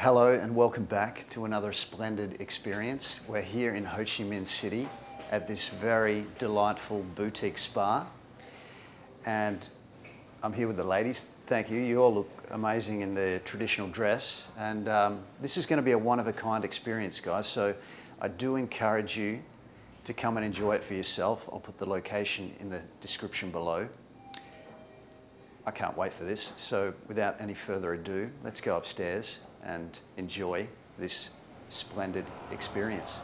Hello and welcome back to another splendid experience. We're here in Ho Chi Minh City at this very delightful boutique spa. And I'm here with the ladies. Thank you. You all look amazing in the traditional dress. And um, this is going to be a one of a kind experience, guys. So I do encourage you to come and enjoy it for yourself. I'll put the location in the description below. I can't wait for this. So without any further ado, let's go upstairs and enjoy this splendid experience.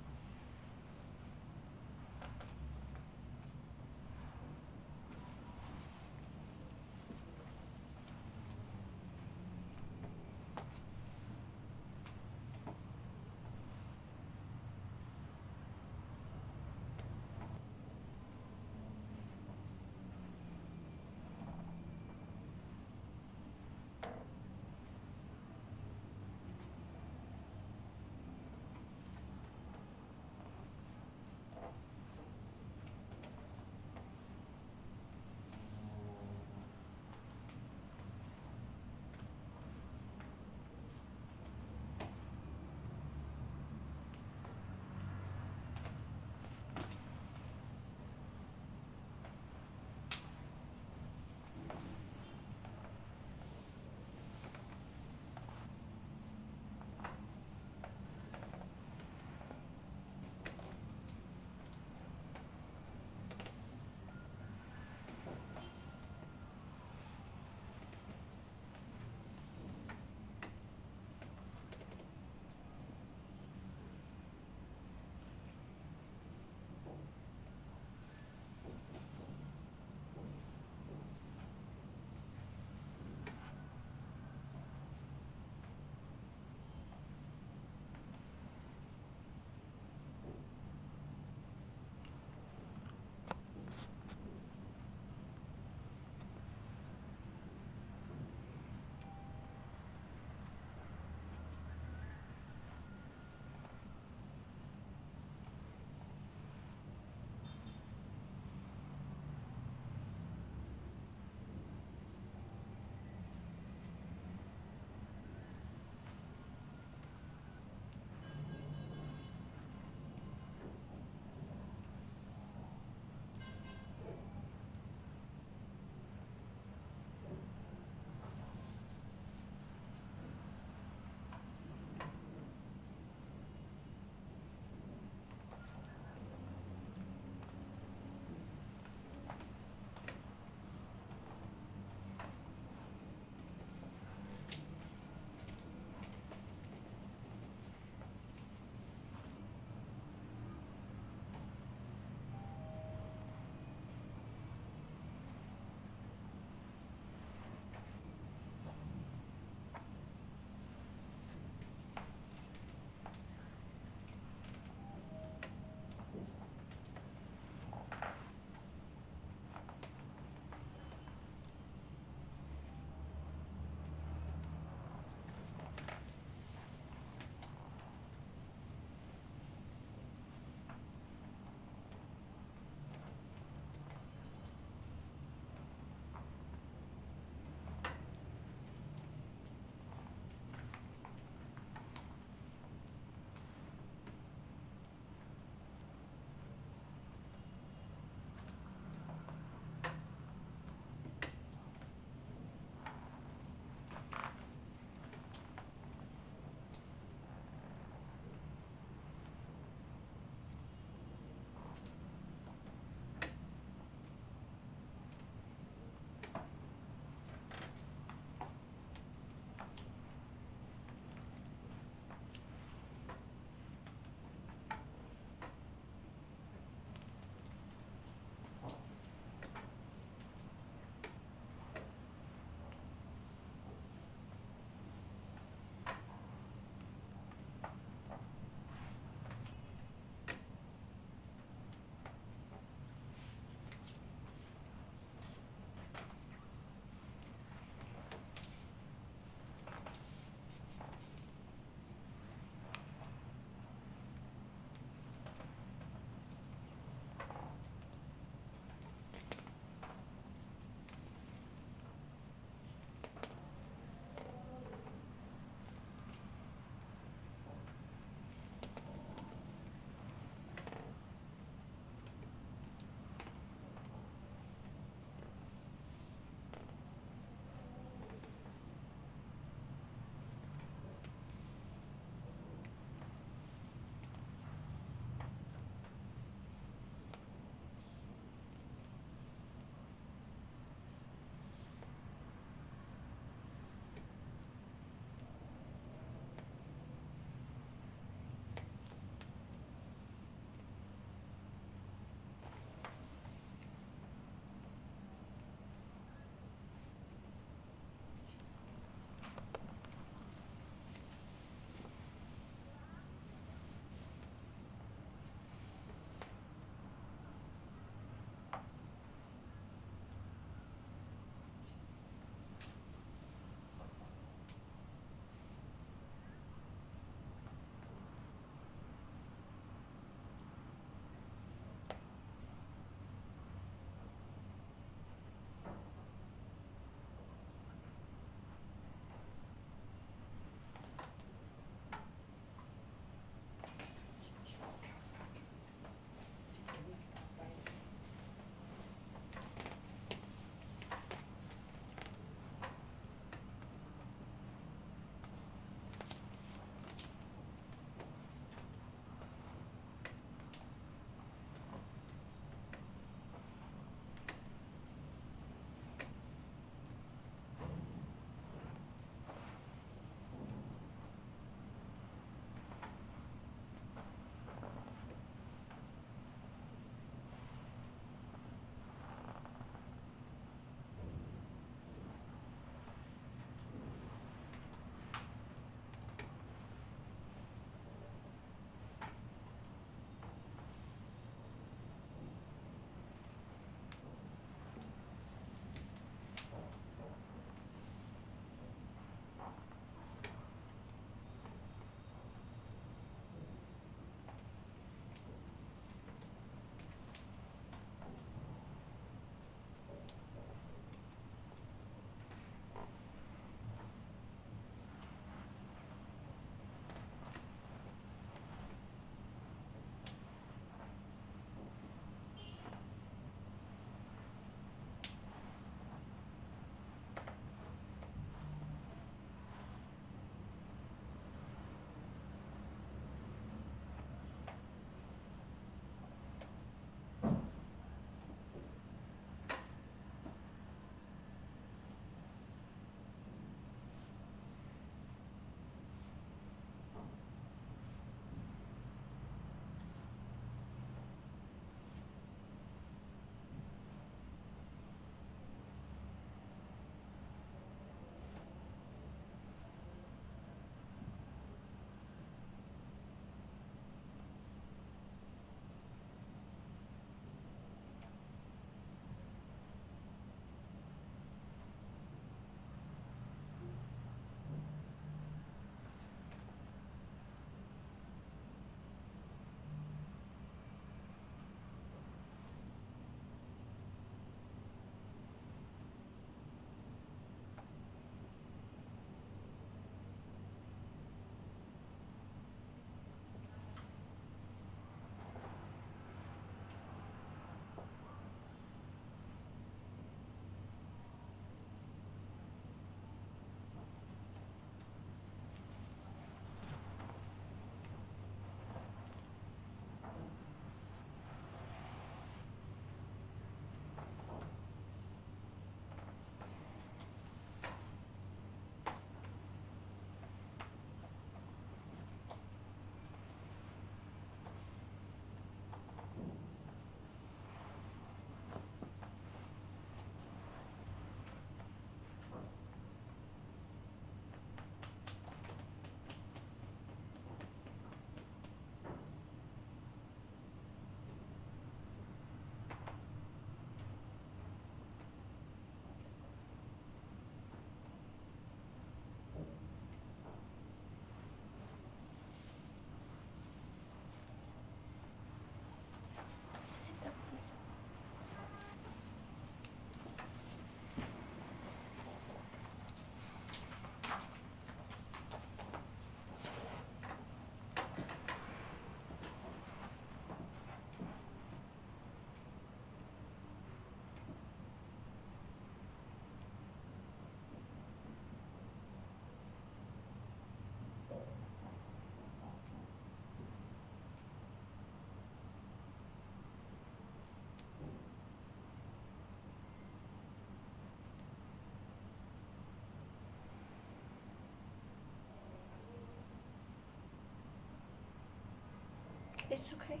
It's okay.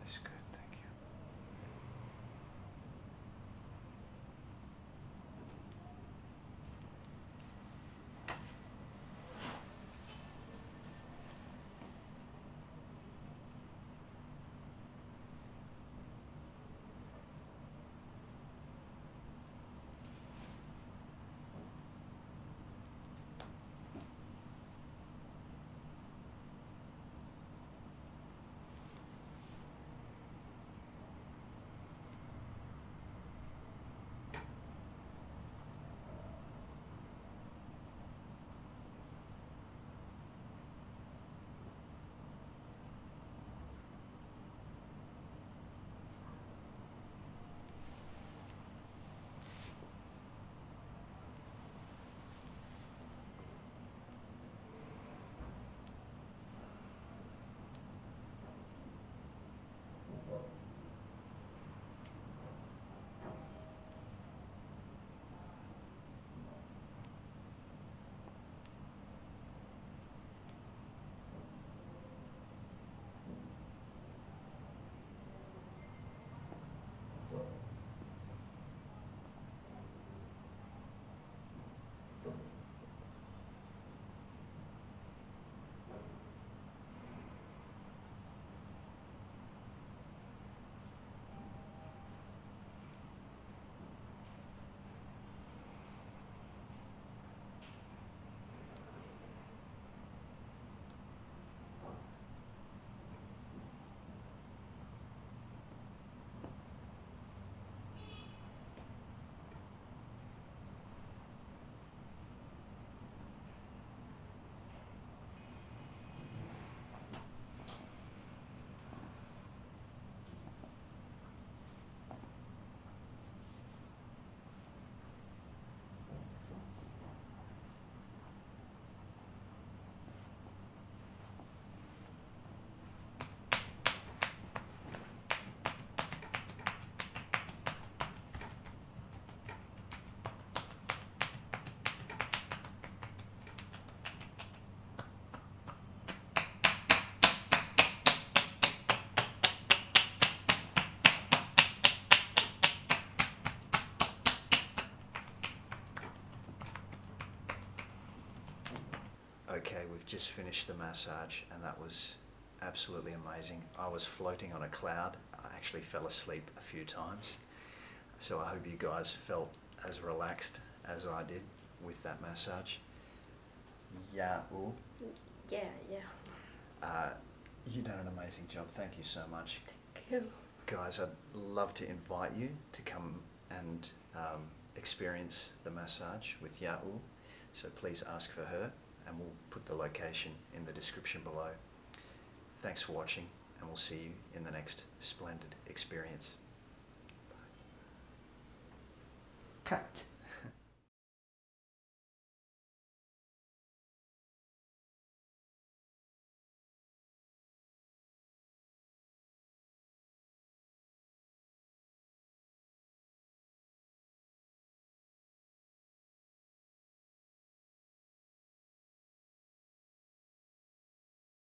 That's good, Okay, we've just finished the massage and that was absolutely amazing. I was floating on a cloud. I actually fell asleep a few times. So I hope you guys felt as relaxed as I did with that massage. Yeah, ooh. Yeah, yeah. Uh, you done an amazing job. Thank you so much. Thank you. Guys, I'd love to invite you to come and um, experience the massage with Ya'u. So please ask for her and we'll put the location in the description below. Thanks for watching and we'll see you in the next splendid experience. Cut.